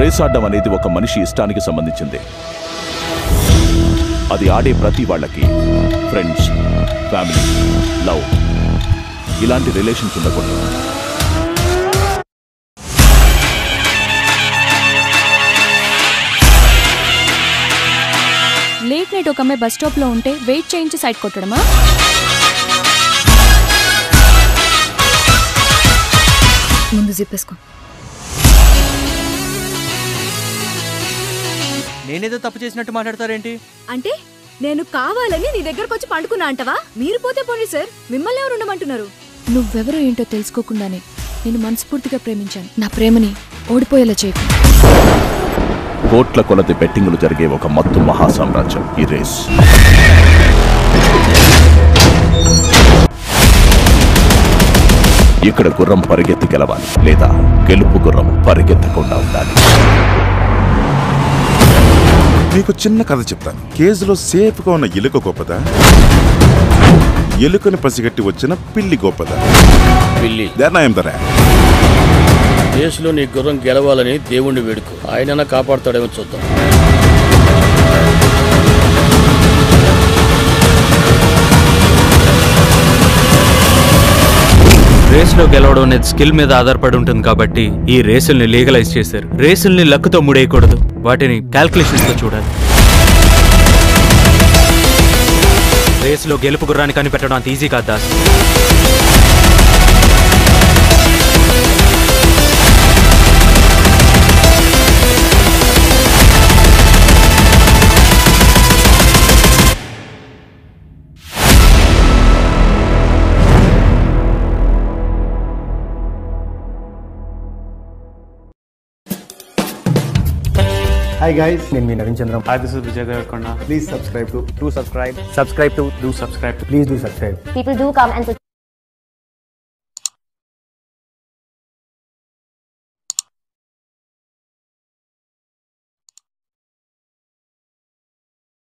Race ఆడడం అనేది ఒక మనిషి ఇష్టానికి సంబంధించింది. అది ఆడే ప్రతి వాళ్ళకి ఫ్రెండ్స్ ఫ్యామిలీ లవ్ ఇలాంటి రిలేషన్స్ ఉండకూడదు. లేట్ నైట్ ఒక అమ్మాయి బస్ స్టాప్లో ఉంటే వెయిట్ చేయించి సైడ్ కొట్టడమా? ముందు జిప్పేసుకో నేనేదో తప్పు చేసినట్టు మాట్లాడతారేంటి? అంటే నేను కావాలని నీ దగ్గరకు వచ్చి పండుకున్నా అంటవా? మీరు పోతే పోండి సార్. మిమ్మల్ని ఎవరు ఉండమంటున్నారు? నువ్వెవరో ఏంటో తెలుసుకోకుండానే నేను మనస్ఫూర్తిగా ప్రేమించాను. నా ప్రేమని ఓడిపోయేలా చేయకు. కోట్ల కొలది బెట్టింగులు జరిగే ఒక మత్తు మహాసామ్రాజ్యం ఈ రేస్. ఇక్కడ గుర్రం పరిగెత్తి గెలవాలి లేదా గెలుపు గుర్రం పరిగెత్తకుండా ఉండాలి. మీకు చిన్న కథ చెప్తాను. కేసులో సేఫ్గా ఉన్న ఎలుక గొప్పదా? ఎలుకను పసిగట్టి వచ్చిన పిల్లి గొప్పదా? పిల్లి. ధర కేసులో నీ గుర్రం గెలవాలని దేవుణ్ణి వేడుకో. ఆయనన్నా కాపాడుతాడేమో చూద్దాం. రేసులో గెలవడం అనేది స్కిల్ మీద ఆధారపడి ఉంటుంది కాబట్టి ఈ రేసుల్ని లీగలైజ్ చేశారు. రేసుల్ని లక్కుతో ముడేయకూడదు. వాటిని క్యాల్కులేషన్స్తో చూడాలి. రేసులో గెలుపు గుర్రాన్ని కనిపెట్టడం అంత ఈజీ కాదు దాస్. Hi guys, నేను మీ Naveen Chandram Hi, this is Vijay Devarkonda. Please subscribe to Do subscribe. Subscribe to do subscribe to please do subscribe People do come and